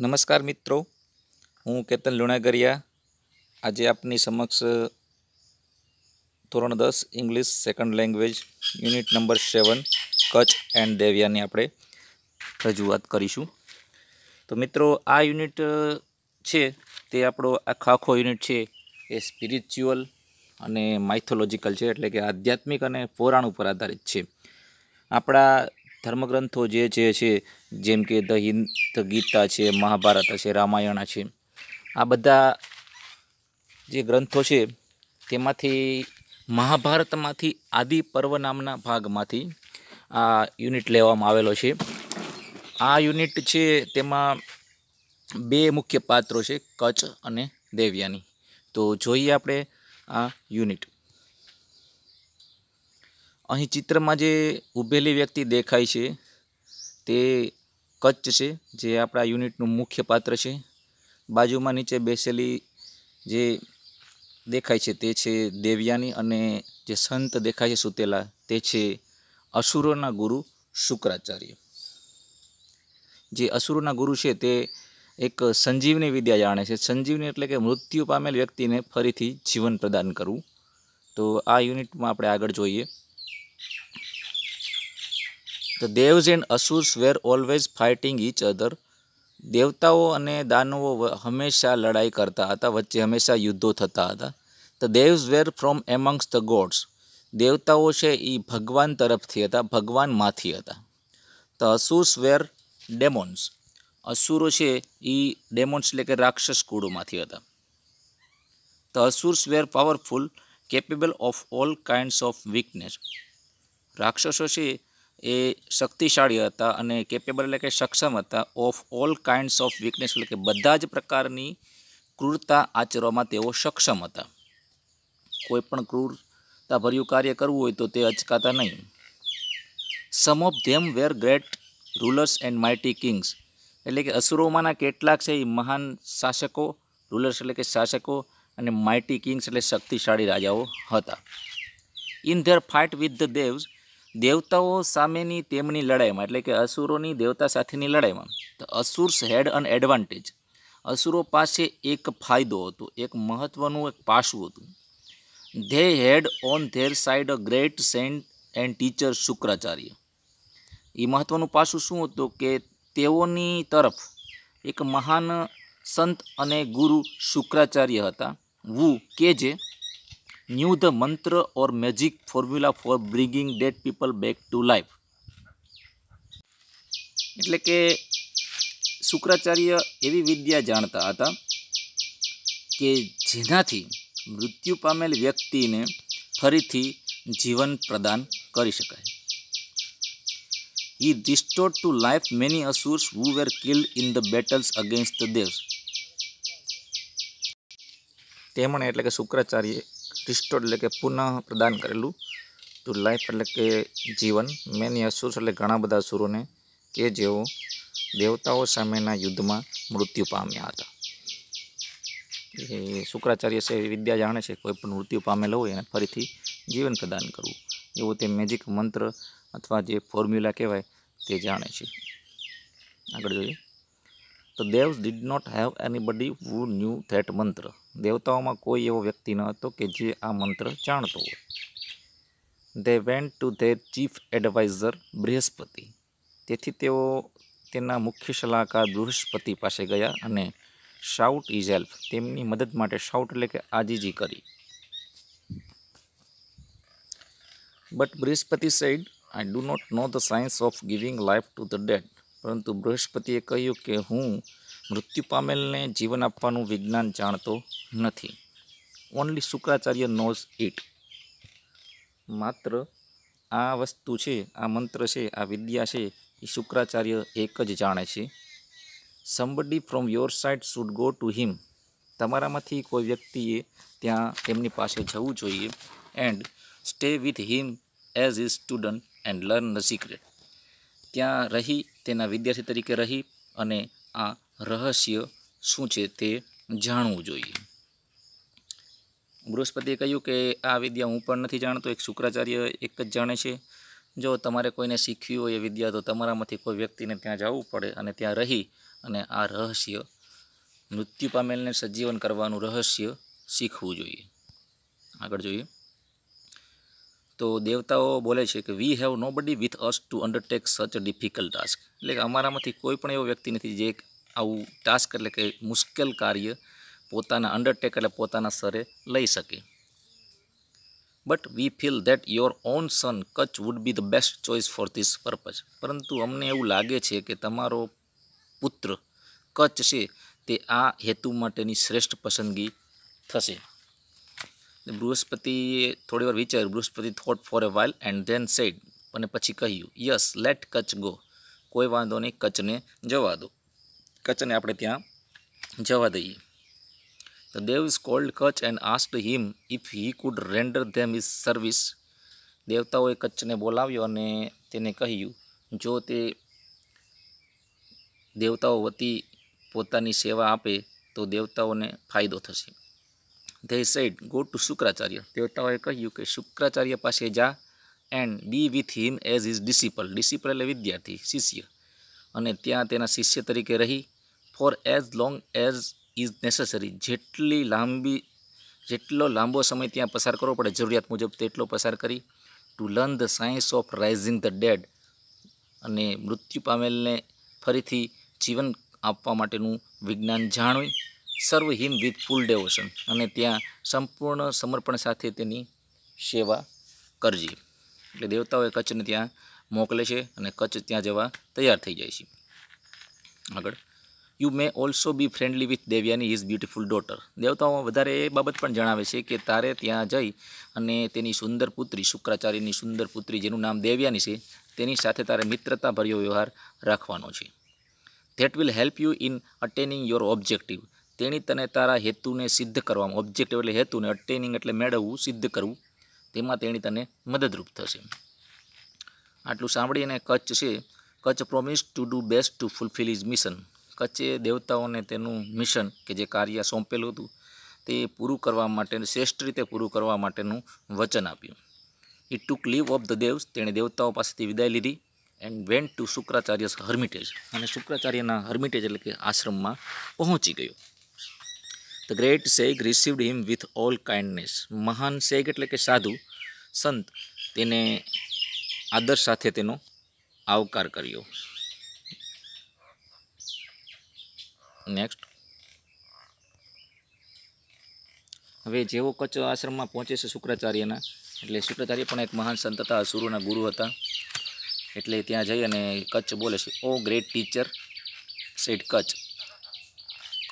નમસ્કાર મિત્રો. હું કેતન લુણાગરિયા. આજે આપની સમક્ષ ધોરણ દસ English second language unit number seven Kacha and Devayani આપણે રજૂઆત કરીશું. તો મિત્રો, આ યુનિટ છે, તે આપણો આખો આખો યુનિટ છે, એ સ્પિરિચ્યુઅલ અને માઇથોલોજીકલ છે, એટલે કે આધ્યાત્મિક અને પુરાણ ઉપર આધારિત છે. આપણા ધર્મગ્રંથો જે જે છે, જેમ કે ધ હિન્દ ગીતા છે, મહાભારત છે, રામાયણ છે, આ બધા જે ગ્રંથો છે, તેમાંથી મહાભારતમાંથી આદિ પર્વ નામના ભાગમાંથી આ યુનિટ લેવામાં આવેલો છે. આ યુનિટ છે, તેમાં બે મુખ્ય પાત્રો છે, કચ્છ અને દેવ્યાની. તો જોઈએ આપણે આ યુનિટ. અહીં ચિત્રમાં જે ઊભેલી વ્યક્તિ દેખાય છે, તે કચ્છ છે, જે આપણા યુનિટનું મુખ્ય પાત્ર છે. બાજુમાં નીચે બેસેલી જે દેખાય છે તે છે દેવ્યાની અને જે સંત દેખાય છે સુતેલા, તે છે અસુરોના ગુરુ શુક્રાચાર્ય. જે અસુરોના ગુરુ છે તે એક સંજીવની વિદ્યા જાણે છે. સંજીવની એટલે કે મૃત્યુ પામેલ વ્યક્તિને ફરીથી જીવન પ્રદાન કરવું. તો આ યુનિટમાં આપણે આગળ જોઈએ. The devs and asurs were always fighting each other દેવતાઓ અને દાનવો હંમેશા લડાઈ કરતા હતા, વચ્ચે હંમેશા યુદ્ધો થતા હતા. The devs were from amongst the gods દેવતાઓ છે એ ભગવાન તરફથી હતા, ભગવાનમાંથી હતા. ધ અસુર્સ વેર ડેમોન્સ અસુરો છે એ ડેમોન્સ એટલે કે રાક્ષસ કુળોમાંથી હતા. The asurs were powerful capable of all kinds of weakness રાક્ષસો છે એ શક્તિશાળી હતા અને કેપેબલ એટલે કે સક્ષમ હતા of all kinds of weakness એટલે કે બધા જ પ્રકારની ક્રૂરતા આચરવામાં તેઓ સક્ષમ હતા. કોઈ પણ ક્રૂરતાભર્યું કાર્ય કરવું હોય તો તે અચકાતા નહીં. Some of them were great rulers and mighty kings એટલે કે અસુરોમાંના કેટલાક છે એ મહાન શાસકો રૂલર્સ એટલે કે શાસકો અને માઇટી કિંગ્સ એટલે શક્તિશાળી રાજાઓ હતા. In their fight with the devs દેવતાઓ સામેની તેમની લડાઈમાં, એટલે કે અસુરોની દેવતા સાથેની લડાઈમાં, તો અસુર્સ હેડ અન એડવાન્ટેજ અસુરો પાસે એક ફાયદો હતો, એક મહત્ત્વનું એક પાસું હતું. They had on their side a great saint and teacher Shukracharya. એ મહત્ત્વનું પાસું શું હતું કે તેઓની તરફ એક મહાન સંત અને ગુરુ શુક્રાચાર્ય હતા, વુ કે જે knew the mantra or magic formula for bringing dead people back to life એટલે કે શુક્રાચાર્ય એવી વિદ્યા જાણતા હતા કે જેનાથી મૃત્યુ પામેલ વ્યક્તિને ફરીથી જીવન પ્રદાન કરી શકાય he restored to life many asurs who were killed in the battles against the devs. તેમણે એટલે કે શુક્રાચાર્ય રિસ્ટોર્ડ એટલે કે પુનઃ પ્રદાન કરેલું. ટુ લાઈફ એટલે કે જીવન. મેની અસુર એટલે ઘણા બધા અસુરોને કે જેઓ દેવતાઓ સામેના યુદ્ધમાં મૃત્યુ પામ્યા હતા. એ શુક્રાચાર્ય છે વિદ્યા જાણે છે, કોઈ પણ મૃત્યુ પામેલો હોય એને ફરીથી જીવન પ્રદાન કરવું. એવું તે મેજિક મંત્ર અથવા જે ફોર્મ્યુલા કહેવાય તે જાણે છે. આગળ જોઈએ. તો devs did not have anybody who knew that mantra. દેવતાઓમાં કોઈ એવો વ્યક્તિ ન હતો કે જે આ મંત્ર જાણતો હોય. They went to their chief adviser Brihaspati. તેથી તેઓ તેના મુખ્ય સલાહકાર બૃહસ્પતિ પાસે ગયા અને શાઉટ ઇઝ હેલ્પ તેમની મદદ માટે શાઉટ એટલે કે આજીજી કરી. But Brihaspati said I do not know the science of giving life to the dead પરંતુ બૃહસ્પતિએ કહ્યું કે હું મૃત્યુ પામેલને જીવન આપવાનું વિજ્ઞાન જાણતો નથી. ઓનલી શુક્રાચાર્ય નોઝ ઇટ માત્ર આ વસ્તુ છે, આ મંત્ર છે, આ વિદ્યા છે, એ શુક્રાચાર્ય એક જ જાણે છે. Somebody from your side should go to him તમારામાંથી કોઈ વ્યક્તિએ ત્યાં તેમની પાસે જવું જોઈએ and stay with him as his student and learn the secret ત્યાં રહી તેના વિદ્યાર્થી તરીકે રહી અને આ રહસ્ય શું છે તે જાણવું જોઈએ. બૃહસ્પતિએ કહ્યું કે આ વિદ્યા હું પણ નથી જાણતો, એક શુક્રાચાર્ય એક જ જાણે છે. જો તમારે કોઈને શીખવી હોય એ વિદ્યા, તો તમારામાંથી કોઈ વ્યક્તિને ત્યાં જવું પડે અને ત્યાં રહી અને આ રહસ્ય, મૃત્યુ પામેલને સજીવન કરવાનું રહસ્ય શીખવું જોઈએ. આગળ જોઈએ. તો દેવતાઓ બોલે છે કે વી હેવ નો બડી વિથ અસ ટુ અન્ડરટેક સચ અ ડિફિકલ્ટ ટાસ્ક એટલે કે અમારામાંથી કોઈ પણ એવો વ્યક્તિ નથી જે આવું ટાસ્ક એટલે કે મુશ્કેલ કાર્ય પોતાના અન્ડરટેક એટલે પોતાના સ્તરે લઈ શકે. But we feel that your own son Kacha would be the best choice for this purpose પરંતુ અમને એવું લાગે છે કે તમારો પુત્ર કચ્છ છે, તે આ હેતુ માટેની શ્રેષ્ઠ પસંદગી થશે. બૃહસ્પતિએ થોડી વાર વિચાર્યું, Brihaspati thought for a while and then said અને પછી કહ્યું યસ લેટ કચ્છ ગો કોઈ વાંધો નહીં, કચ્છને જવા દો. કચ્છને આપણે ત્યાં જવા દઈએ. Devas called Kacha and asked him if he could render them his service દેવતાઓએ કચ્છને બોલાવ્યો અને તેને કહ્યું, જો તે દેવતાઓ વતી પોતાની સેવા આપે, તો દેવતાઓને ફાયદો થશે. They said go to Shukracharya દેવતાઓએ કહ્યું કે શુક્રાચાર્ય પાસે જા and be with him as his disciple disciple એટલે વિદ્યાર્થી, શિષ્ય. અને ત્યાં તેના શિષ્ય તરીકે રહી for as long as is necessary જેટલી લાંબી, જેટલો લાંબો સમય ત્યાં પસાર કરવો પડે, જરૂરિયાત મુજબ તેટલો પસાર કરી to learn the science of raising the dead અને મૃત્યુ પામેલને ફરીથી જીવન આપવા માટેનું વિજ્ઞાન જાણવી. સર્વ હિમ વિથ ફૂલ ડેવોશન અને ત્યાં સંપૂર્ણ સમર્પણ સાથે તેની સેવા કરજે. એટલે દેવતાઓએ કચ્છને ત્યાં મોકલે છે અને કચ્છ ત્યાં જવા તૈયાર થઈ જાય છે. આગળ. You may also be friendly with Devayani his beautiful daughter દેવતાઓ વધારે એ બાબત પણ જણાવે છે કે તારે ત્યાં જઈ અને તેની સુંદર પુત્રી, શુક્રાચાર્યની સુંદર પુત્રી જેનું નામ દેવ્યાની છે, તેની સાથે તારે મિત્રતાભર્યો વ્યવહાર રાખવાનો છે. That will help you in attaining your objective તેણી તને તારા હેતુને સિદ્ધ કરવામાં ઓબ્જેક્ટિવ એટલે હેતુને અટેનિંગ એટલે મેળવવું, સિદ્ધ કરવું, તેમાં તેણી તને મદદરૂપ થશે. આટલું સાંભળીને કચ્છ છે, Kacha promise to do best to fulfil his mission કચ્છે દેવતાઓને તેનું મિશન કે જે કાર્ય સોંપેલું હતું, તે પૂરું કરવા માટે, શ્રેષ્ઠ રીતે પૂરું કરવા માટેનું વચન આપ્યું. It took leave of the devs તેણે દેવતાઓ પાસેથી વિદાય લીધી and went to Shukracharya hermitage અને શુક્રાચાર્યના હર્મિટેજ એટલે કે આશ્રમમાં પહોંચી ગયો. Great sage received him with all kindness મહાન શેખ એટલે કે સાધુ, સંત, તેને આદર સાથે તેનો આવકાર કર્યો. નેક્સ્ટ હવે જેવો કચ્છ આશ્રમમાં પહોંચે છે શુક્રાચાર્યના, એટલે શુક્રાચાર્ય પણ એક મહાન સંત હતા, અસુરોના ગુરુ હતા. એટલે ત્યાં જઈ અને કચ્છ બોલે છે, O great teacher said Kacha.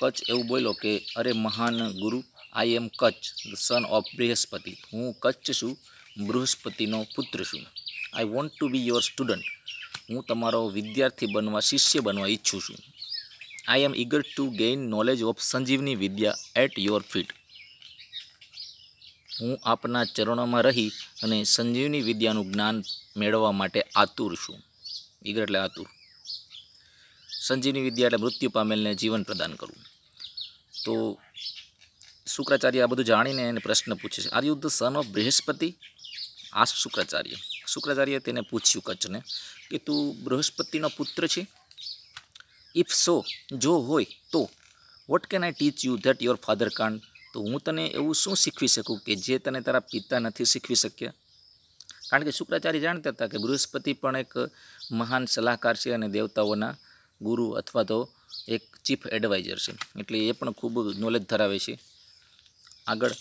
Kacha એવું બોલ્યો કે, અરે મહાન ગુરુ I am Kacha the son of Brihaspati. હું કચ્છ છું, બૃહસ્પતિનો પુત્ર છું. I want to be your student હું તમારો વિદ્યાર્થી બનવા, શિષ્ય બનવા ઈચ્છું છું. I am eager to gain knowledge of Sanjivani vidya at your feet હું આપના ચરણોમાં રહી અને સંજીવની વિદ્યાનું જ્ઞાન મેળવવા માટે આતુર છું. ઇગર એટલે આતુર. સંજીવની વિદ્યા એટલે મૃત્યુ પામેલને જીવન પ્રદાન કરવું. તો શુક્રાચાર્ય આ બધું જાણીને એને પ્રશ્ન પૂછે છે. Are you the son of Brihaspati, આ શુક્રાચાર્ય. શુક્રાચાર્ય તેને પૂછ્યું કચ્છને કે તું બૃહસ્પતિનો પુત્ર છે? ઇફ સો જો હોય તો what can I teach you that your father can't તો હું તને એવું શું શીખવી શકું કે જે તને તારા પિતા નથી શીખવી શક્યા? કારણ કે શુક્રાચાર્ય જાણતા હતા કે બૃહસ્પતિ પણ એક મહાન સલાહકાર છે અને દેવતાઓના ગુરુ અથવા તો એક ચીફ એડવાઇઝર છે. એટલે એ પણ ખૂબ નોલેજ ધરાવે છે. આગળ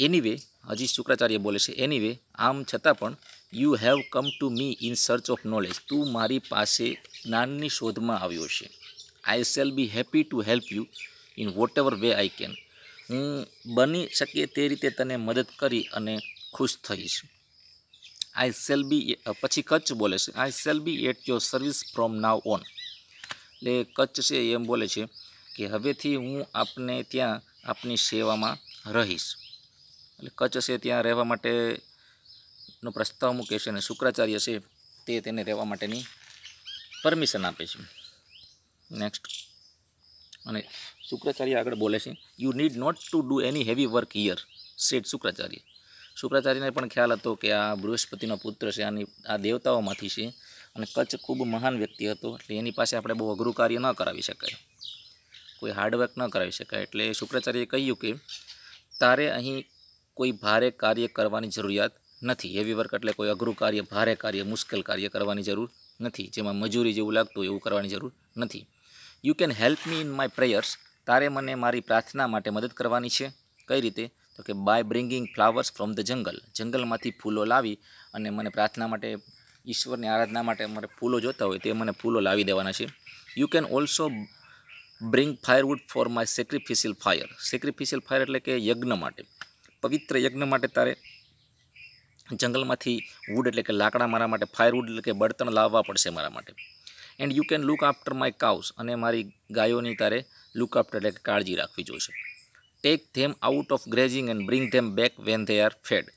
એનીવે હજી શુક્રાચાર્ય બોલે છે એનીવે આમ છતાં પણ you have come to me in search of knowledge તું મારી પાસે જ્ઞાનની શોધમાં આવ્યો છે. I shall be happy to help you in whatever way I can હું બની શકે તે રીતે તને મદદ કરી અને ખુશ થઈશ. આઈ શેલ બી પછી કચ્છ બોલે છે I shall be at your service from now on એટલે કચ્છ છે એમ બોલે છે કે હવેથી હું આપને ત્યાં આપની સેવામાં રહીશ. એટલે કચ્છ છે ત્યાં રહેવા માટેનો પ્રસ્તાવ મૂકે છે અને શુક્રાચાર્ય છે તે તેને રહેવા માટેની પરમિશન આપે છે. નેક્સ્ટ અને શુક્રાચાર્ય આગળ બોલે છે you need not to do any heavy work here said Shukracharya. શુક્રાચાર્યને પણ ખ્યાલ હતો કે આ બૃહસ્પતિનો પુત્ર છે, આની, આ દેવતાઓમાંથી છે અને કચ્છ ખૂબ મહાન વ્યક્તિ હતો, એટલે એની પાસે આપણે બહુ અઘરું કાર્ય ન કરાવી શકાય. કોઈ હાર્ડવર્ક ન કરાવી શકાય. એટલે શુક્રાચાર્યએ કહ્યું કે, તારે અહીં કોઈ ભારે કાર્ય કરવાની જરૂરિયાત નથી. હેવી વર્ક એટલે કોઈ અઘરું કાર્ય, ભારે કાર્ય, મુશ્કેલ કાર્ય કરવાની જરૂર નથી. જેમાં મજૂરી જેવું લાગતું એવું કરવાની જરૂર નથી. You can help me in my prayers તારે મને મારી પ્રાર્થના માટે મદદ કરવાની છે. કઈ રીતે? તો કે by bringing flowers from the jungle જંગલમાંથી ફૂલો લાવી અને મને પ્રાર્થના માટે ઈશ્વરની આરાધના માટે અમારે ફૂલો જોતા હોય તે મને ફૂલો લાવી દેવાના છે. You can also bring firewood for my sacrificial fire sacrificial fire એટલે કે યજ્ઞ માટે. પવિત્ર યજ્ઞ માટે તારે જંગલમાંથી વુડ એટલે કે લાકડા મારા માટે ફાયરવુડ એટલે કે બળતણ લાવવા પડશે મારા માટે. And you can look after my cows અને મારી ગાયોની તારે લુક આફ્ટર એટલે કે કાળજી રાખવી જોઈશે. Take them out of grazing and bring them back when they are fed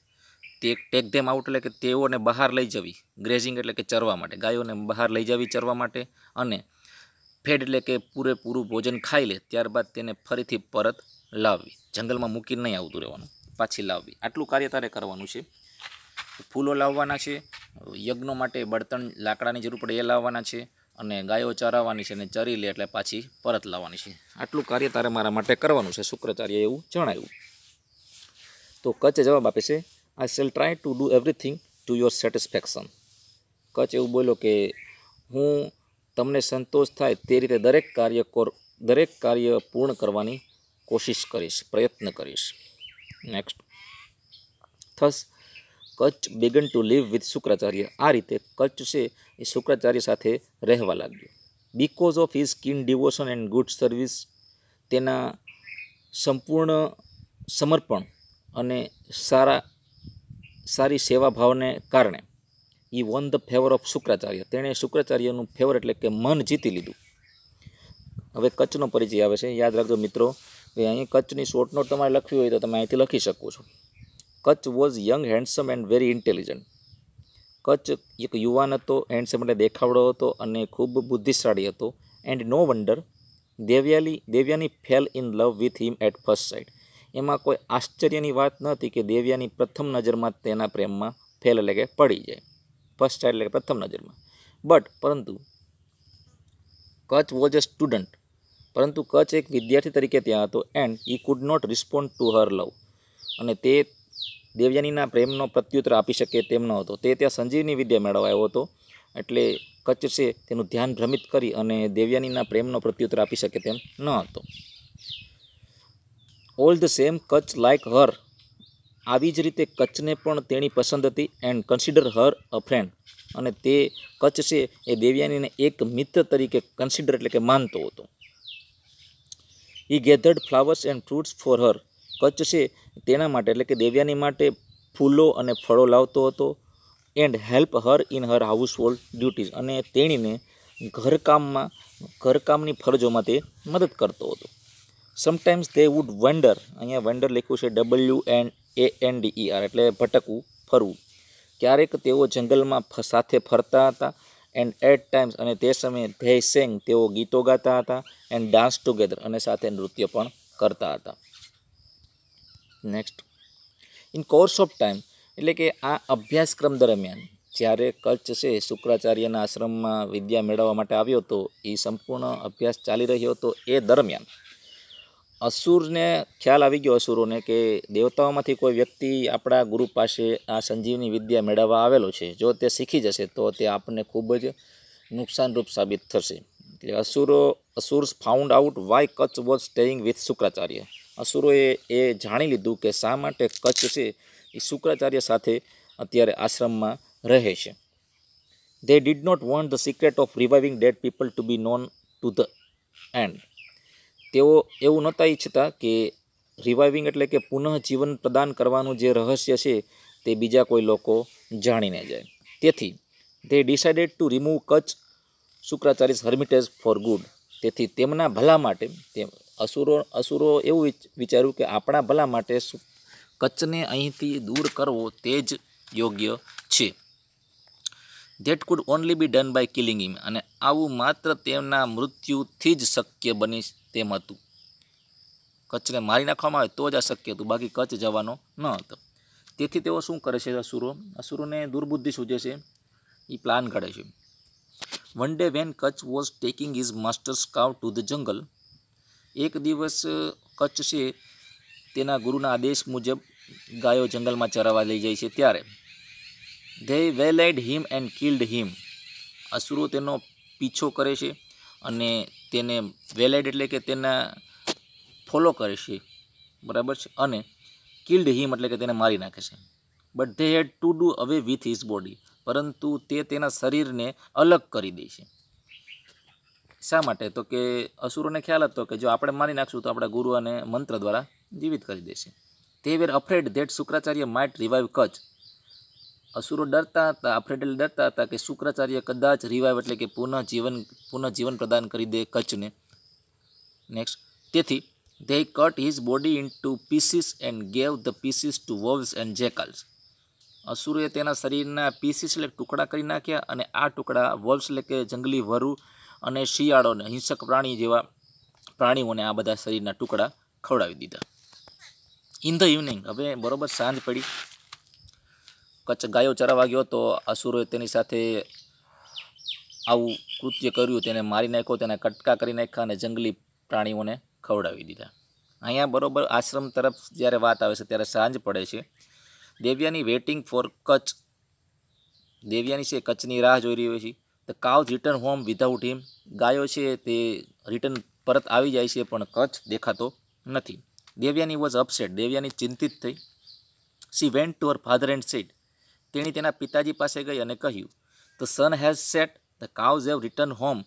તે ટેક ધેમ આઉટ એટલે કે તેઓને બહાર લઈ જવી. ગ્રેઝિંગ એટલે કે ચરવા માટે. ગાયોને બહાર લઈ જવી ચરવા માટે અને ફેડ એટલે કે પૂરેપૂરું ભોજન ખાઈ લે, ત્યારબાદ તેને ફરીથી પરત લાવવી. જંગલમાં મૂકીને નહીં આવતું રહેવાનું, પાછી લાવવી. આટલું કાર્ય તારે કરવાનું છે. ફૂલો લાવવાના છે, યજ્ઞો માટે બળતણ લાકડાની જરૂર પડે એ લાવવાના છે અને ગાયો ચરાવવાની છે અને ચરી લે એટલે પાછી પરત લાવવાની છે. આટલું કાર્ય તારે મારા માટે કરવાનું છે શુક્રાચાર્ય એવું જણાવ્યું. તો કચ્છ જવાબ આપે છે I shall try to do everything to your satisfaction Kutch એવું બોલ્યો કે, હું તમને સંતોષ થાય તે રીતે દરેક કાર્ય કોર, દરેક કાર્ય પૂર્ણ કરવાની કોશિશ કરીશ, પ્રયત્ન કરીશ. Next thus Kacha began to live with Shukracharya. આ રીતે કચ્છ છે એ શુક્રાચાર્ય સાથે રહેવા લાગ્યો. Because of his keen devotion and good service તેના સંપૂર્ણ સમર્પણ અને સારા સારી સેવા ભાવને કારણે he won the favour of Shukracharya. તેણે શુક્રાચાર્યનું ફેવર એટલે કે મન જીતી લીધું. હવે કચ્છનો પરિચય આવે છે. યાદ રાખજો મિત્રો કે અહીં કચ્છની શોર્ટ તમારે લખવી હોય તો તમે અહીંથી લખી શકો છો. Kacha was young handsome and very intelligent Kacha એક યુવાન હતો હેન્ડસમ એટલે દેખાવડો હતો અને ખૂબ બુદ્ધિશાળી હતો. And no wonder Devyali, Devayani fell in love with him at first sight એમાં કોઈ આશ્ચર્યની વાત નહોતી કે દેવ્યાની પ્રથમ નજરમાં તેના પ્રેમમાં ફેલ એટલે કે પડી જાય. ફર્સ્ટ એટલે કે પ્રથમ નજરમાં. બટ પરંતુ, કચ્છ વોઝ અ સ્ટુડન્ટ પરંતુ કચ્છ એક વિદ્યાર્થી તરીકે ત્યાં હતો and he could not respond to her love અને તે દેવયાનીના પ્રેમનો પ્રત્યુત્તર આપી શકે તેમ ન હતો. તે ત્યાં સંજીવની વિદ્યા મેળવવા આવ્યો હતો. એટલે કચ્છ છે તેનું ધ્યાન ભ્રમિત કરી અને દેવયાનીના પ્રેમનો પ્રત્યુત્તર આપી શકે તેમ ન હતો. All the same Kacha like her. આવી જ રીતે કચ્છને પણ તેની પસંદ હતી and consider her a friend. અને તે કચ્છ છે એ દેવયાનીને એક મિત્ર તરીકે કન્સિડર એટલે કે માનતો હતો. He gathered flowers and fruits for her Kacha છે તેના માટે એટલે કે દેવ્યાની માટે ફૂલો અને ફળો લાવતો હતો and help her in her household duties. અને તેણીને ઘરકામમાં, ઘરકામની ફરજોમાં તે મદદ કરતો હતો. સમટાઈમ્સ દે વુડ વન્ડર અહીંયા વન્ડર લખ્યું છે W N A N D E R એટલે ભટકવું, ફરવું. ક્યારેક તેઓ જંગલમાં સાથે ફરતા હતા એન્ડ એટ ટાઈમ્સ અને તે સમયે ધે સેંગ તેઓ ગીતો ગાતા હતા એન્ડ ડાન્સ ટુગેધર અને સાથે નૃત્ય પણ કરતા હતા. Next in course of time એટલે કે આ અભ્યાસક્રમ દરમિયાન, જ્યારે કચ્છ છે, શુક્રાચાર્યના આશ્રમમાં વિદ્યા મેળવવા માટે આવ્યો હતો એ સંપૂર્ણ અભ્યાસ ચાલી રહ્યો હતો એ દરમિયાન. અસુરને ખ્યાલ આવી ગયો અસુરોને કે દેવતાઓમાંથી કોઈ વ્યક્તિ આપણા ગુરુ પાસે આ સંજીવની વિદ્યા મેળવવા આવેલો છે. જો તે શીખી જશે તો તે આપણને ખૂબ જ નુકસાનરૂપ સાબિત થશે. એટલે અસુરો asurs found out why Kacha was staying with Shukracharya. અસુરોએ એ જાણી લીધું કે શા માટે કચ્છ છે એ શુક્રાચાર્ય સાથે અત્યારે આશ્રમમાં રહે છે. They did not want the secret of reviving dead people to be known to the and તેઓ એવું નહોતા ઈચ્છતા કે રિવાઇવિંગ એટલે કે પુનઃ જીવન પ્રદાન કરવાનું જે રહસ્ય છે તે બીજા કોઈ લોકો જાણીને જાય. તેથી તે decided to remove Kacha Shukracharya hermitage for good તેથી તેમના ભલા માટે, તે અસુરો અસુરો એવું વિચાર્યું કે આપણા ભલા માટે કચ્છને અહીંથી દૂર કરવો તે જ યોગ્ય છે. That could only be done by killing him અને આવું માત્ર તેમના મૃત્યુથી જ શક્ય બની તેમ હતું. કચ્છને મારી નાખવામાં આવે તો જ આ શક્ય હતું. બાકી કચ્છ જવાનો ન હતો. તેથી તેઓ શું કરે છે અસુરો? અસુરોને દુર્બુદ્ધિ સૂજે છે. એ પ્લાન ઘડે છે. One day when Kacha was taking his master's scout to the jungle એક દિવસ કચ્છ છે તેના ગુરુના આદેશ મુજબ ગાયો જંગલમાં ચરાવવા લઈ જાય છે. ત્યારે they waylaid him and killed him અસુરો તેનો પીછો કરે છે અને તેને વેલેડ એટલે કે તેના ફોલો કરે છે. બરાબર છે? અને કિલ્ડ હિમ એટલે કે તેને મારી નાખે છે. But they had to do away with his body પરંતુ તે તેના શરીરને અલગ કરી દે છે. શા માટે? તો કે અસુરોને ખ્યાલ હતો કે જો આપણે મારી નાખશું તો આપણા ગુરુ અને મંત્ર દ્વારા જીવિત કરી દેશે. They were afraid that Shukracharya might revive Kacha. અસુરો ડરતા હતા અફ્રેડ ડરતા હતા કે શુક્રાચાર્ય કદાચ રિવાઇવ એટલે કે પુનઃ જીવન પુનઃ જીવન પ્રદાન કરી દે કચ્છને. નેક્સ્ટ તેથી, they cut his body into pieces and gave the pieces to wolves and jackals. અસુરે તેના શરીરના પીસીસ એટલે ટુકડા કરી નાખ્યા અને આ ટુકડા વોલ્સ એટલે કે જંગલી વરુ અને શિયાળોને હિંસક પ્રાણી જેવા પ્રાણીઓને આ બધા શરીરના ટુકડા ખવડાવી દીધા. ઇન ધ ઇવનિંગ હવે બરોબર સાંજ પડી. કચ્છ ગાયો ચરાવવા ગયો તો અસુરોએ તેની સાથે આવું કૃત્ય કર્યું. તેને મારી નાખ્યો, તેના કટકા કરી નાખ્યા અને જંગલી પ્રાણીઓને ખવડાવી દીધા. અહીંયા બરોબર આશ્રમ તરફ જ્યારે વાત આવે છે ત્યારે સાંજ પડે છે. Devayani waiting for Kacha. Devyani છે કચ્છની રાહ જોઈ રહ્યો છે. The cow return home without હિમ ગાયો છે તે રિટર્ન પરત આવી જાય છે પણ કચ્છ દેખાતો નથી. દેવ્યાની વોઝ અપસેટ દેવ્યાની ચિંતિત થઈ. She went to her father and said તેણી તેના પિતાજી પાસે ગઈ અને કહ્યું the sun has set the cows have return home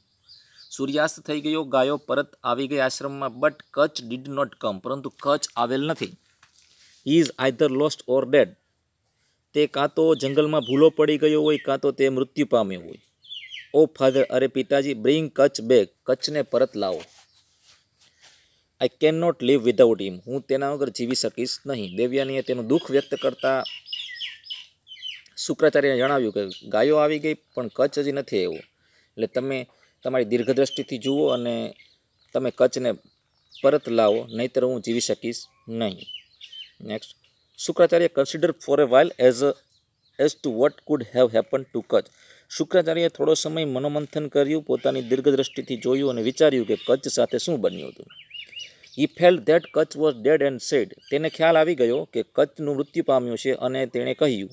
સૂર્યાસ્ત થઈ ગયો, ગાયો પરત આવી ગઈ આશ્રમમાં but Kacha did not come પરંતુ કચ્છ આવેલ નથી. He's either lost or dead તે કાં તો જંગલમાં ભૂલો પડી ગયો હોય, કાં તો તે મૃત્યુ પામ્યો હોય. ઓ ફાધર, અરે પિતાજી બ્રિંગ કચ્છ બેક કચ્છને પરત લાવો. I can not live without him હું તેના વગર જીવી શકીશ નહીં. દેવ્યાનીએ તેનું દુઃખ વ્યક્ત કરતા શુક્રાચાર્યને જણાવ્યું કે ગાયો આવી ગઈ, પણ કચ્છ હજી નથી આવ્યો. એટલે તમે તમારી દીર્ઘદ્રષ્ટિથી જુઓ અને તમે કચ્છને પરત લાવો, નહીંતર હું જીવી શકીશ નહીં. Next Shukracharya consider for a while as a as to what could have happen to Kacha. શુક્રાચાર્યએ થોડો સમય મનોમંથન કર્યું, પોતાની દીર્ઘદ્રષ્ટિથી જોયું અને વિચાર્યું કે કચ્છ સાથે શું બન્યું હતું. He fell that Kacha was dead and said તેને ખ્યાલ આવી ગયો કે કચ્છનું મૃત્યુ પામ્યું છે અને તેણે કહ્યું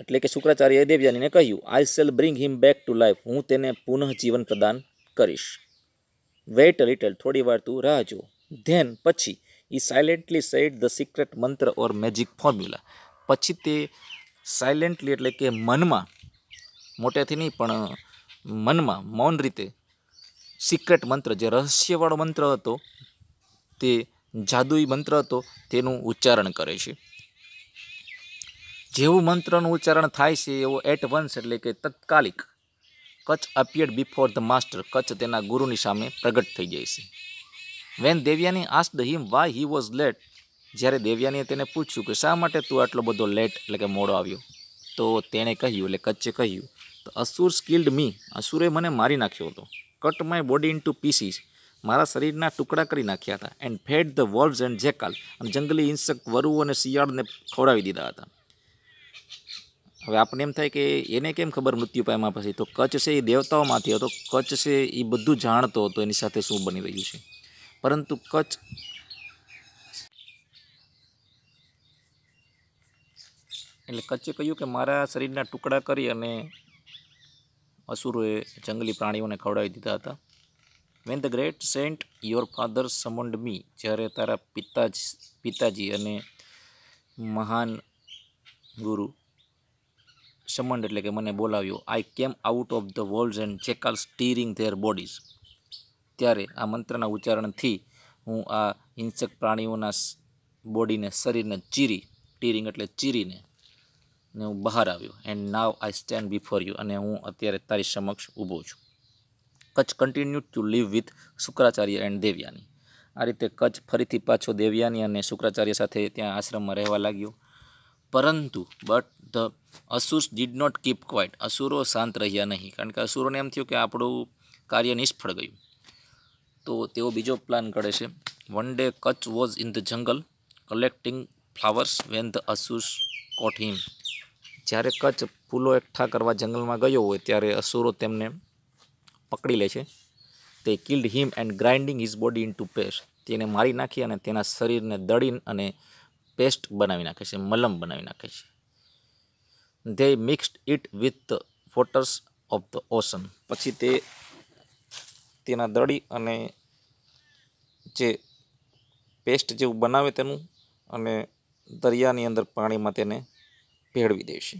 એટલે કે શુક્રાચાર્ય દેવયાનીને કહ્યું I shall bring him back to life હું તેને પુનઃ જીવન પ્રદાન કરીશ. વેઇટ લિટલ થોડી વાર તું રાહ જો ધેન પછી he silently said the secret mantra or magic formula પછી તે સાયલેન્ટલી એટલે કે મનમાં, મોટેથી નહીં, પણ મનમાં, મૌન રીતે સિક્રેટ મંત્ર, જે રહસ્યવાળો મંત્ર હતો, તે જાદુઈ મંત્ર હતો, તેનું ઉચ્ચારણ કરે છે. જેવું મંત્રનું ઉચ્ચારણ થાય છે એવો એટ વન્સ એટલે કે તત્કાલિક Kacha appeared before the master Kacha તેના ગુરુની સામે પ્રગટ થઈ જાય છે. When Devayani asked him why he was late જ્યારે દેવ્યાનીએ તેને પૂછ્યું કે શા માટે તું આટલો બધો લેટ એટલે કે મોડો આવ્યો? તો તેણે કહ્યું, એટલે કચ્છે કહ્યું, તો અસુર સ્કિલ્ડ મી અસુરે મને મારી નાખ્યો હતો. Cut my body into pieces મારા શરીરના ટુકડા કરી નાખ્યા હતા. And fed the wolves and jackal અને જંગલી હિંસક વરુ અને શિયાળને ખવડાવી દીધા હતા. હવે આપણને એમ થાય કે એને કેમ ખબર મૃત્યુ પામ્યા પછી? તો કચ્છ છે એ દેવતાઓમાંથી હતો, કચ્છ છે એ બધું જાણતો હતો, એની સાથે શું બની રહ્યું છે? પરંતુ કચ્છ એટલે કચ્છે કહ્યું કે મારા શરીરના ટુકડા કરી અને અસુરોએ જંગલી પ્રાણીઓને ખવડાવી દીધા હતા. When the great saint your father summoned me જ્યારે તારા પિતાજી પિતાજી અને મહાન ગુરુ સમન્ડ એટલે કે મને બોલાવ્યો. I came out of the world and jackal steering their bodies ત્યારે આ મંત્રના ઉચ્ચારણથી હું આ હિંસક પ્રાણીઓના બોડીને, શરીરને ચીરી ટીરિંગ એટલે ચીરીને, ને હું બહાર આવ્યો. And now I stand before you અને હું અત્યારે તારી સમક્ષ ઊભો છું. Kacha continue to live with Shukracharya and Devayani. આ રીતે કચ્છ ફરીથી પાછો દેવ્યાની અને શુક્રાચાર્ય સાથે ત્યાં આશ્રમમાં રહેવા લાગ્યો. પરંતુ but the asurs did not keep quiet અસુરો શાંત રહ્યા નહીં, કારણ કે અસુરોને એમ થયું કે આપણું કાર્ય નિષ્ફળ ગયું. તો તેઓ બીજો પ્લાન કરે છે. One day Kacha was in the jungle collecting flowers when the asurs caught him જ્યારે કચ્છ ફૂલો એકઠા કરવા જંગલમાં ગયો હોય, ત્યારે અસુરો તેમને પકડી લે છે. They killed him and grinding his body into paste તેને મારી નાખી અને તેના શરીરને દળી અને પેસ્ટ બનાવી નાખે છે, મલમ બનાવી નાખે છે. They mixed it with the waters of the ocean પછી તે તેના દળી અને જે પેસ્ટ જેવું બનાવે તેનું અને દરિયાની અંદર પાણીમાં તેને ભેળવી દે છે.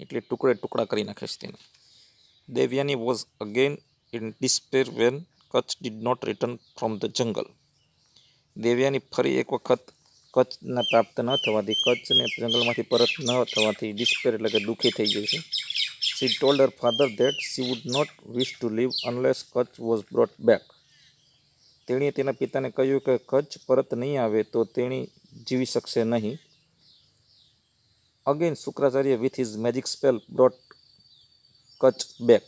એટલે ટુકડે ટુકડા કરી નાખે છે તેને. Devayani was again in despair when Kacha did not return from the jungle Devayani ફરી એક વખત કચ્છને પ્રાપ્ત ન થવાથી કચ્છને જંગલમાંથી પરત ન થવાથી ડિસ્પેર એટલે કે દુઃખી થઈ ગઈ છે. She told her father that she would not wish to live unless Kacha was brought back તેણીએ તેના પિતાને કહ્યું કે કચ્છ પરત નહીં આવે તો તેણી જીવી શકશે નહીં. Again Shukracharya with his magic spell brought Kacha back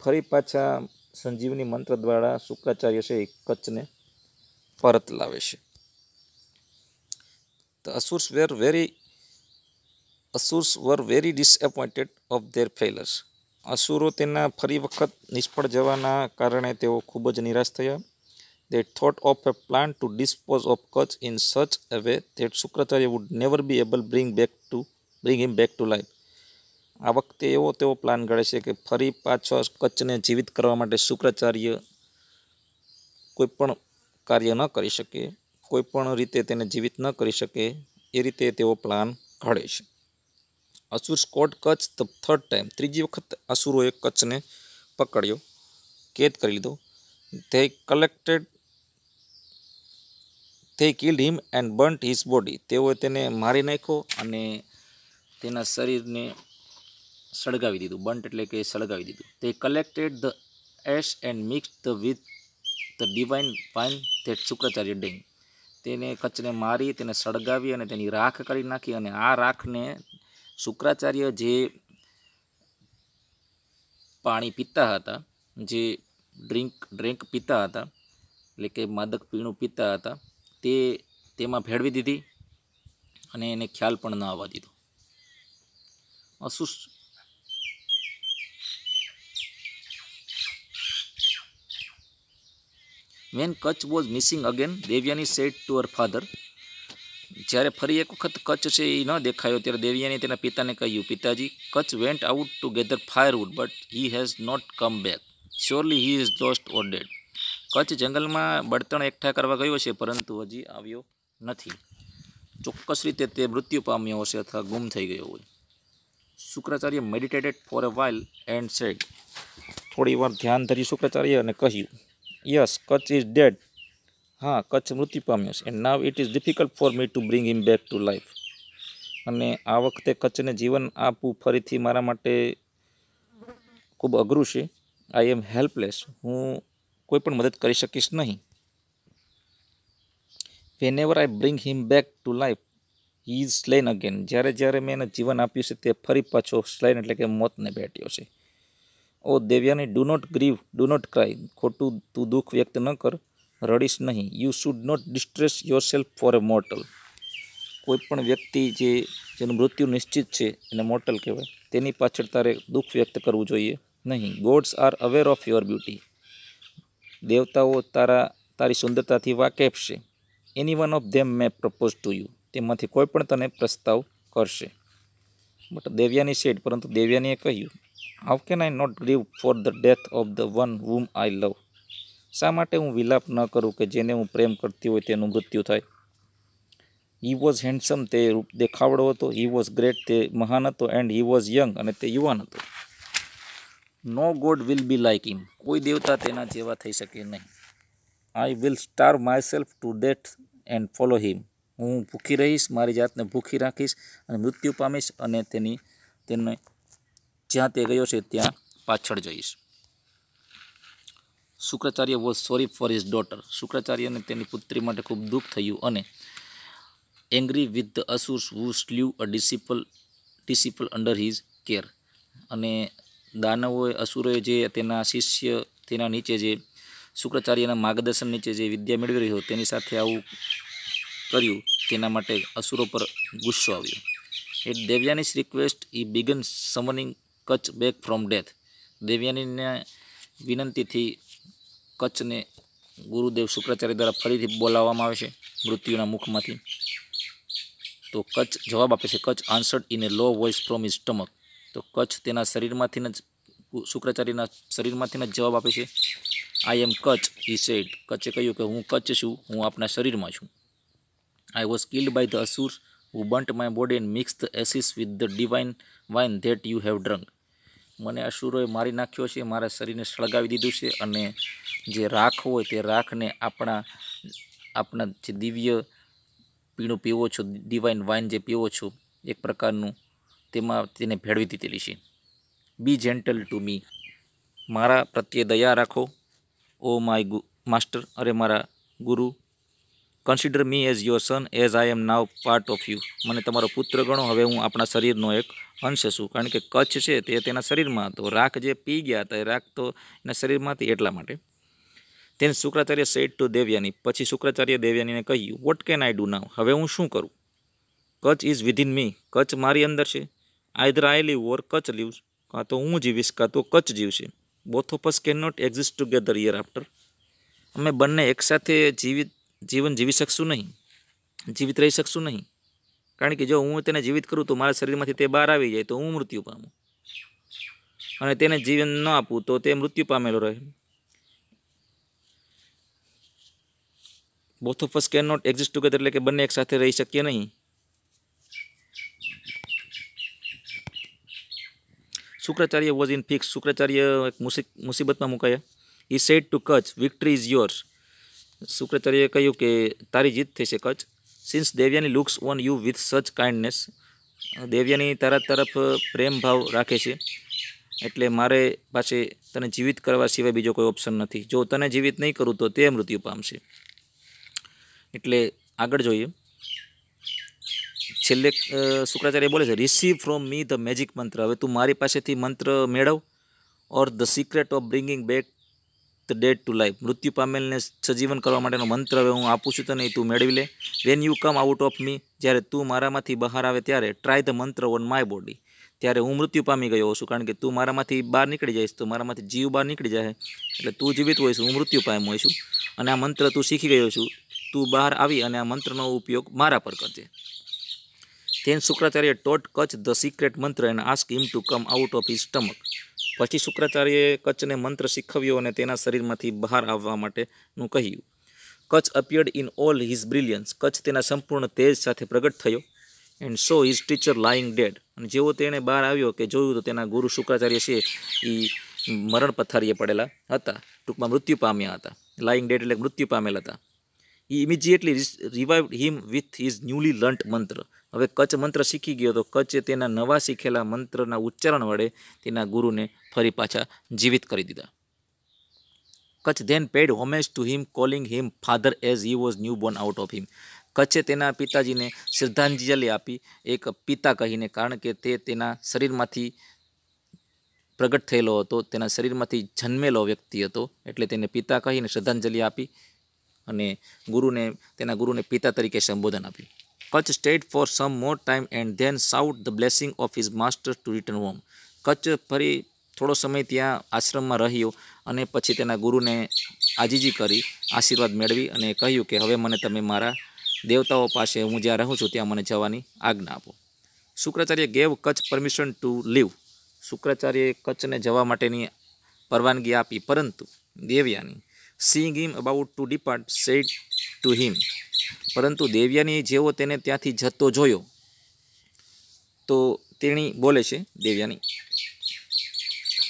ફરી પાછા સંજીવની મંત્ર દ્વારા શુક્રાચાર્ય છે એ કચ્છને પરત લાવે છે. The Asurs were very asurs were very disappointed of their failures અસુરો તેના ફરી વખત નિષ્ફળ જવાના કારણે તેઓ ખૂબ જ નિરાશ થયા they thought of a plan to dispose of Kutch in such a way that Shukracharya would never be able bring back to bring him back to life. આ વખતે એવો તેવો પ્લાન ઘડે છે કે ફરી પાછો કચ્છને જીવિત કરવા માટે શુક્રાચાર્ય કોઈ પણ કાર્ય ન કરી શકે કોઈ પણ રીતે તેને જીવિત ન કરી શકે, એ રીતે તેઓ પ્લાન ઘડે છે. Asur caught Kacha the third time, ત્રીજી વખત અસુરોએ કચ્છને પકડ્યો, કેદ કરી લીધો. They collected they killed him and burnt his body તેઓએ તેને મારી નાખ્યો અને તેના શરીરને સળગાવી દીધું. બંટ એટલે કે સળગાવી દીધું. They collected the ash and mix the with the divine wine that Shukracharya drank તેને કચ્છને મારી, તેને સળગાવી અને તેની રાખ કરી નાખી અને આ રાખને શુક્રાચાર્ય જે પાણી પીતા હતા, જે ડ્રિંક ડ્રિંક પીતા હતા, એટલે કે માદક પીણું પીતા હતા, તે તેમાં ભેળવી દીધી અને એને ખ્યાલ પણ ન આવવા દીધો. અસુસ when Kacha was missing again Devayani said to her father જ્યારે ફરી એક વખત કચ્છ છે એ ન દેખાયો, ત્યારે દેવ્યાની તેના પિતાને કહ્યું, પિતાજી, Kacha went out to gather firewood but he has not come back surely he is lost or Kacha જંગલમાં બળતણ એકઠા કરવા ગયો છે, પરંતુ હજી આવ્યો નથી. ચોક્કસ રીતે તે મૃત્યુ પામ્યો હશે અથવા ગુમ થઈ ગયો હોય. Shukracharya meditated for a while and said થોડી વાર ધ્યાન ધરી શુક્રાચાર્ય અને કહ્યું યસ કચ્છ ઇઝ ડેડ હા કચ્છ મૃત્યુ પામ્યો છે. And now it is difficult for me to bring him back to life અને આ વખતે કચ્છને જીવન આપવું ફરીથી મારા માટે ખૂબ અઘરું છે. આઈ એમ હેલ્પલેસ હું કોઈ પણ મદદ કરી શકીશ નહીં. Whenever I bring him back to life he is slain again જ્યારે જ્યારે મેં એને જીવન આપ્યું છે, તે ફરી પાછો સ્લેન એટલે કે મોતને ભેટ્યો છે. O Devayani do not grieve do not cry ખોટું તું દુઃખ વ્યક્ત ન કર, રડીશ નહીં. You should not distress yourself for a mortal કોઈપણ વ્યક્તિ જે, જેનું મૃત્યુ નિશ્ચિત છે, એને મોર્ટલ કહેવાય. તેની પાછળ તારે દુઃખ વ્યક્ત કરવું જોઈએ નહીં. Gods are aware of your beauty દેવતાઓ તારા, તારી સુંદરતાથી વાકેફ છે. Any one of them may propose to you તેમાંથી કોઈ પણ તને પ્રસ્તાવ કરશે. બટ દેવ્યાની સેડ પરંતુ દેવ્યાનીએ કહ્યું how can I not grieve for the death of the one whom I love શા માટે હું વિલાપ ન કરું કે જેને હું પ્રેમ કરતી હોય તેનું મૃત્યુ થાય? હી વોઝ હેન્ડસમ તે દેખાવડો હતો. હી વોઝ ગ્રેટ તે મહાન હતો એન્ડ હી વોઝ યંગ અને તે યુવાન હતો. No god will be like him કોઈ દેવતા તેના જેવા થઈ શકે નહીં. I will starve myself to death and follow him હું ભૂખી રહીશ, મારી જાતને ભૂખી રાખીશ અને મૃત્યુ પામીશ અને તેની, તેને જ્યાં તે ગયો છે ત્યાં પાછળ જઈશ. Shukracharya was sorry for his daughter શુક્રાચાર્યને તેની પુત્રી માટે ખૂબ દુઃખ થયું અને angry with the asurs who slew a disciple disciple under his care અને દાનવોએ, અસુરોએ જે તેના શિષ્ય, તેના નીચે જે શુક્રાચાર્યના માર્ગદર્શન નીચે જે વિદ્યા મેળવી રહ્યો, તેની સાથે આવું કર્યું, તેના માટે અસુરો પર ગુસ્સો આવ્યો. At Devayani's request he began summoning Kacha back from death દેવયાનીને વિનંતીથી કચ્છને ગુરુદેવ શુક્રાચાર્ય દ્વારા ફરીથી બોલાવવામાં આવે છે મૃત્યુના મુખમાંથી. તો કચ્છ જવાબ આપે છે, Kacha answered in a low voice from his stomach તો કચ્છ તેના શરીરમાંથી જ, શુક્રાચાર્યના શરીરમાંથી જ જવાબ આપે છે આઈ એમ કચ્છ હી સેડ કચ્છે કહ્યું કે, હું કચ્છ છું, હું આપના શરીરમાં છું. I was killed by the asur who burnt my body and mix the ashes with the divine wine that you have drunk મને અસુરોએ મારી નાખ્યો છે, મારા શરીરને સળગાવી દીધું છે અને જે રાખ હોય તે રાખને આપણા આપણા જે દિવ્ય પીણું પીવો છો ડિવાઇન વાઇન જે પીવો છો, એક પ્રકારનું તેમાં તેને ભેળવી દીધેલી છે. બી જેન્ટલ ટુ મી મારા પ્રત્યે દયા રાખો. ઓ માય ગુ માસ્ટર અરે મારા ગુરુ consider me as your son as I am now part of you મને તમારો પુત્ર ગણો. હવે હું આપણા શરીરનો એક અંશ છું. કારણ કે કચ્છ છે તે તેના શરીરમાં હતો. રાખ જે પી ગયા હતા, એ રાખ તો એના હતી એટલા માટે. તેને શુક્રાચાર્ય સેટ ટુ દેવયાની પછી શુક્રાચાર્ય દેવયાનીને કહ્યું what can I do now હવે હું શું કરું? Kacha is within me Kacha મારી અંદર છે. Either I live or Kacha lives કાં તો હું જીવીશ, કાં તો Kacha જીવશે. Both of us can not exist together hereafter અમે બંને એકસાથે જીવિત જીવન જીવી શકશું નહીં, જીવિત રહી શકશું નહીં. કારણ કે જો હું તેને જીવિત કરું તો મારા શરીરમાંથી તે બહાર આવી જાય તો હું મૃત્યુ પામું. અને તેને જીવન ન આપું તો તે મૃત્યુ પામેલો રહે. Both of us can not exist together એટલે કે બંને એક સાથે રહી શકીએ નહીં. Shukracharya was in fix Shukracharya એક મુસીબતમાં મુકાયા. He said to Kacha victory is yours શુક્રાચાર્યએ કહ્યું કે, તારી જીત થશે Kacha. Since Devayani looks on you with such kindness Devayani તારા તરફ પ્રેમ ભાવ રાખે છે, એટલે મારે પાસે તને જીવિત કરવા સિવાય બીજો કોઈ ઓપ્શન નથી. જો તને જીવિત નહીં કરું તો તે મૃત્યુ પામશે. એટલે આગળ જોઈએ. છેલ્લે શુક્રાચાર્ય બોલે છે receive from me the magic mantra હવે તું મારી પાસેથી મંત્ર મેળવ or the secret of bringing back the dead to life મૃત્યુ પામેલને સજીવન કરવા માટેનો મંત્ર હવે હું આપું છું તને તું મેળવી લે. When you come out of me જ્યારે તું મારામાંથી બહાર આવે ત્યારે try the mantra on my body ત્યારે હું મૃત્યુ પામી ગયો છું, કારણ કે તું મારામાંથી બહાર નીકળી જઈશ તો મારામાંથી જીવ બહાર નીકળી જાય. એટલે તું જીવિત હોઈશ હું મૃત્યુ પામ્યો હોઈશું અને આ મંત્ર તું શીખી ગયો છું. તું બહાર આવી અને આ મંત્રનો ઉપયોગ મારા પર કરજે. Then Shukracharya taught Kacha the secret mantra and ask him to come out of his stomach પછી શુક્રાચાર્યએ કચ્છને મંત્ર શીખવ્યો અને તેના શરીરમાંથી બહાર આવવા માટેનું કહ્યું. Kacha appeared in all his brilliance. Kacha તેના સંપૂર્ણ તેજ સાથે પ્રગટ થયો. And saw his teacher lying dead. અને જેવો તેણે બહાર આવ્યો કે જોયું તો તેના ગુરુ શુક્રાચાર્ય છે એ મરણ પથારીએ પડેલા હતા. ટૂંકમાં મૃત્યુ પામ્યા હતા. લાઈંગ ડેડ એટલે મૃત્યુ પામેલા હતા. He immediately revive him with his newly learnt mantra. હવે કચ્છ મંત્ર શીખી ગયો તો કચ્છે તેના નવા શીખેલા મંત્રના ઉચ્ચારણ વડે તેના ગુરુને ફરી પાછા જીવિત કરી દીધા. Kacha then paid homage to him calling him father as he was new born out of him કચ્છે તેના પિતાજીને શ્રદ્ધાંજલિ આપી, એક પિતા કહીને, કારણ કે તે તેના શરીરમાંથી પ્રગટ થયેલો હતો, તેના શરીરમાંથી જન્મેલો વ્યક્તિ હતો, એટલે તેને પિતા કહીને શ્રદ્ધાંજલિ આપી અને ગુરુને, તેના ગુરુને પિતા તરીકે સંબોધન આપ્યું. Kacha stayed for some more time and then sought the blessing of his master to return home Kacha ફરી થોડો સમય ત્યાં આશ્રમમાં રહ્યો અને પછી તેના ગુરુને આજીજી કરી આશીર્વાદ મેળવી અને કહ્યું કે હવે મને તમે મારા દેવતાઓ પાસે, હું જ્યાં રહું છું ત્યાં મને જવાની આજ્ઞા આપો. Shukracharya gave Kacha permission to leave. શુક્રાચાર્યએ કચ્છને જવા માટેની પરવાનગી આપી, પરંતુ Devayani seeing him about to depart said to him. પરંતુ દેવ્યાની જેવો તેને ત્યાંથી જતો જોયો, તો તેણી બોલે છે, દેવ્યાની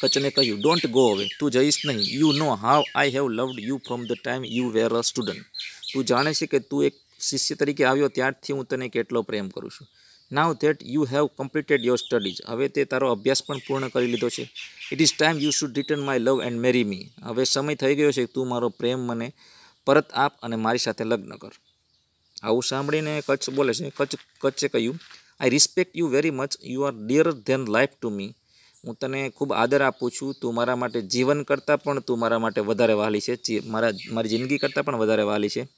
કચ્છને કહ્યું ડોન્ટ ગો હવે તું જઈશ નહીં. You know how I have loved you from the time you were a student તું જાણે છે કે તું એક શિષ્ય તરીકે આવ્યો, ત્યારથી હું તને કેટલો પ્રેમ કરું છું. Now that you have completed your studies હવે તે તારો અભ્યાસ પણ પૂર્ણ કરી લીધો છે. It is time you should return my love and marry me હવે સમય થઈ ગયો છે, તું મારો પ્રેમ મને પરત આપ અને મારી સાથે લગ્ન કર. આવું સાંભળીને કચ્છ બોલે છે, કચ્છ, કચ્છે કહ્યું I respect you very much you are dear than life to me હું તને ખૂબ આદર આપું છું. તું મારા માટે જીવન કરતાં પણ તું મારા માટે વધારે વહાલી છે. મારા, મારી જિંદગી કરતાં પણ વધારે વહાલી છે.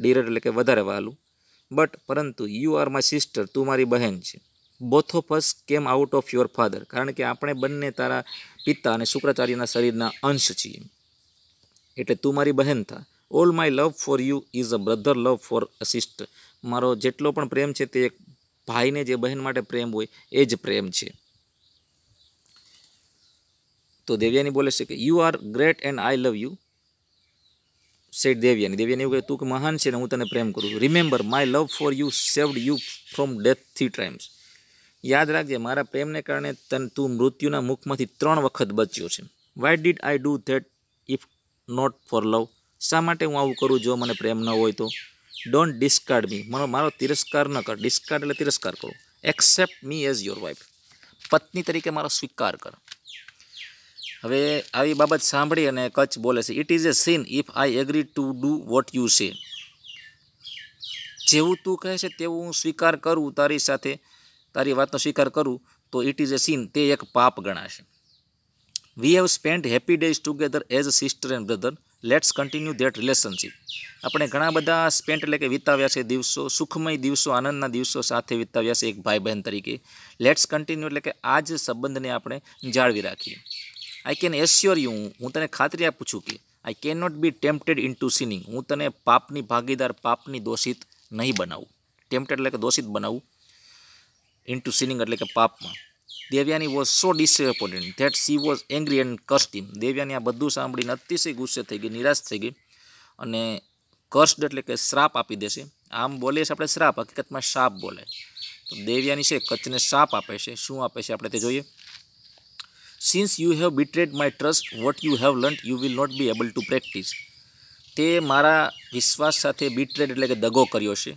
ડીર એટલે કે વધારે વહાલું. બટ પરંતુ યુ આર માય સિસ્ટર તું મારી બહેન છે. Both of us came out of your father કારણ કે આપણે બંને તારા પિતા અને શુક્રાચાર્યના શરીરના અંશ છીએ. એટલે તું મારી બહેન થા. All my love for you is a brother love for a sister મારો જેટલો પણ પ્રેમ છે તે એક ભાઈને જે બહેન માટે પ્રેમ હોય એ જ પ્રેમ છે. તો દેવ્યાની બોલે છે કે you are great and I love you said Devayani. Devayani એવું કહે, તું કે મહાન છે ને, હું તને પ્રેમ કરું remember my love for you saved you from death three times યાદ રાખજે, મારા પ્રેમને કારણે તન, તું મૃત્યુના મુખમાંથી ત્રણ વખત બચ્યો છે. Why did I do that if not for love શા માટે હું આવું કરું જો મને પ્રેમ ન હોય તો? ડોન્ટ ડિસ્કાર્ડ મી મારો મારો તિરસ્કાર ન કર. ડિસ્કાર્ડ એટલે તિરસ્કાર કરો. Accept me as your wife પત્ની તરીકે મારો સ્વીકાર કર. હવે આવી બાબત સાંભળી અને કચ્છ બોલે છે. It is a sin if I agree to do what you say જેવું તું કહે છે તેવું હું સ્વીકાર કરું તારી સાથે, તારી વાતનો સ્વીકાર કરું, તો ઇટ ઇઝ એ સીન તે એક પાપ ગણાશે. We have spend happy days together as a sister and brother let's continue that relationship આપણે ઘણા બધા સ્પેન્ટ એટલે કે વિતાવ્યા છે દિવસો, સુખમય દિવસો, આનંદના દિવસો સાથે વિતાવ્યા છે એક ભાઈ બહેન તરીકે. લેટ્સ કન્ટિન્યુ એટલે કે આ જ સંબંધને આપણે જાળવી રાખીએ. આઈ કેન એસ્યોર યુ હું તને ખાતરી આપું છું કે I can not be tempted into sinning હું તને પાપની ભાગીદાર, પાપની દોષિત નહીં બનાવું. ટેમ્પટેડ એટલે કે દોષિત બનાવું. ઇન ટુ સિનિંગ એટલે કે પાપમાં. Devyani was so disappointed that she was angry and cursed him Devyani આ બધું સાંભળીને અતિશય ગુસ્સે થઈ ગઈ, નિરાશ થઈ ગઈ અને કર્સ્ડ એટલે કે શ્રાપ આપી દેશે. આમ બોલીએ આપણે શ્રાપ, હકીકતમાં શાપ બોલે. તો દેવ્યાની છે, કચ્છને શાપ આપે છે. શું આપે છે આપણે તે જોઈએ. Since you have betrayed my trust what you have learn you will not be able to practise તે મારા વિશ્વાસ સાથે બિટ્રેડ એટલે કે દગો કર્યો છે.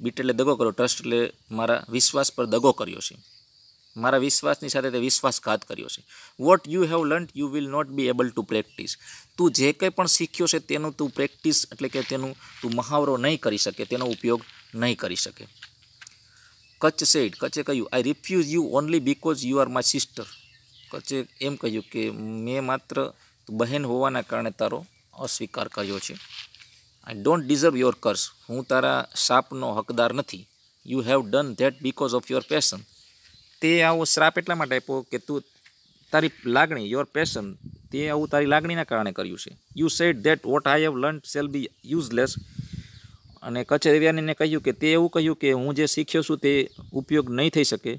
બીટ એટલે દગો કર્યો ટ્રસ્ટ એટલે મારા વિશ્વાસ પર દગો કર્યો છે. મારા વિશ્વાસની સાથે તે વિશ્વાસઘાત કર્યો છે. What you have learn you will not be able to practise તું જે કંઈ પણ શીખ્યો છે, તેનું તું પ્રેક્ટિસ એટલે કે તેનું તું મહાવરો નહીં કરી શકે, તેનો ઉપયોગ નહીં કરી શકે. કચ્છ સેડ કચ્છે કહ્યું I refuse you only because you are my sister કચ્છે એમ કહ્યું કે મેં માત્ર બહેન હોવાના કારણે તારો અસ્વીકાર કર્યો છે. I don't deserve your curse હું તારા શાપનો હકદાર નથી. You have done that because of your passion તે આવો શ્રાપ એટલા માટે આપ્યો કે તું તારી લાગણી યોર પેશન તે આવું તારી લાગણીના કારણે કર્યું છે. You said that what I have learn shall be useless અને કચ્છ રેવ્યાનીને કહ્યું કે તે એવું કહ્યું કે હું જે શીખ્યો છું તે ઉપયોગ નહીં થઈ શકે.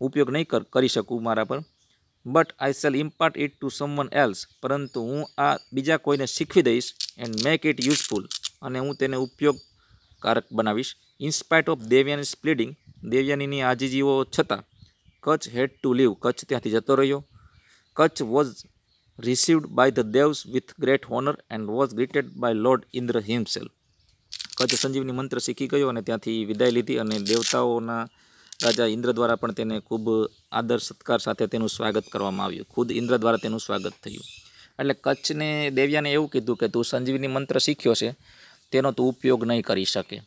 ઉપયોગ નહીં કરી શકું મારા પર. But I shall impart it to someone else પરંતુ હું આ બીજા કોઈને શીખવી દઈશ એન્ડ મેક ઇટ યુઝફુલ અને હું તેને ઉપયોગકારક બનાવીશ. In spite of Devyani pleading દેવ્યાનીની આજીજીઓ છતાં Kacha had to leave Kacha ત્યાંથી જતો રહ્યો. Kacha was received by the Devas with great honour and was greeted by Lord Indra himself Kacha Sanjeevani મંત્ર શીખી ગયો અને ત્યાંથી વિદાય લીધી અને દેવતાઓના રાજા ઇન્દ્ર દ્વારા પણ તેને ખૂબ આદર સત્કાર સાથે તેનું સ્વાગત કરવામાં આવ્યું. ખુદ ઇન્દ્ર દ્વારા તેનું સ્વાગત થયું. એટલે કચ્છને દેવ્યાને એવું કીધું કે, તું સંજીવની મંત્ર શીખ્યો છે, તેનો તું ઉપયોગ નહીં કરી શકે.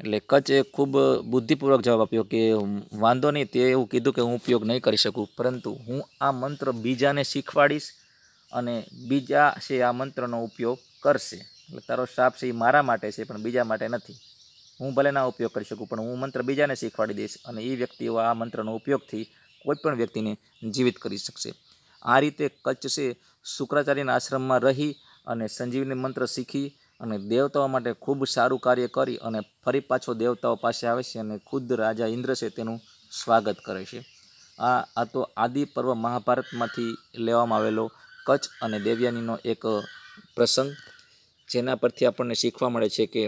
એટલે કચ્છે ખૂબ બુદ્ધિપૂર્વક જવાબ આપ્યો કે, વાંધો નહીં, તે એવું કીધું કે હું ઉપયોગ નહીં કરી શકું, પરંતુ હું આ મંત્ર બીજાને શીખવાડીશ અને બીજા છે આ મંત્રનો ઉપયોગ કરશે. એટલે તારો શાપ છે એ મારા માટે છે, પણ બીજા માટે નથી. હું ભલે ના ઉપયોગ કરી શકું, પણ હું મંત્ર બીજાને શીખવાડી દઈશ અને એ વ્યક્તિઓ આ મંત્રનો ઉપયોગથી કોઈપણ વ્યક્તિને જીવિત કરી શકશે. આ રીતે કચ્છ છે શુક્રાચાર્યના આશ્રમમાં રહી અને સંજીવની મંત્ર શીખી અને દેવતાઓ માટે ખૂબ સારું કાર્ય કરી અને ફરી પાછો દેવતાઓ પાસે આવે છે અને ખુદ રાજા ઇન્દ્ર છે તેનું સ્વાગત કરે છે. આ આ તો આદિ પર્વ મહાભારતમાંથી લેવામાં આવેલો કચ્છ અને દેવ્યાનીનો એક પ્રસંગ, જેના પરથી આપણને શીખવા મળે છે કે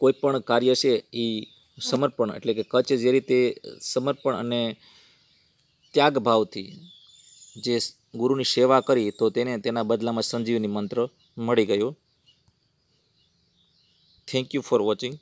કોઈ પણ કાર્ય છે એ સમર્પણ, એટલે કે કચ્છ જે રીતે સમર્પણ અને ત્યાગભાવથી જે ગુરુની સેવા કરી, તો તેને, તેના બદલામાં સંજીવની મંત્ર મળી ગયો. Thank you for watching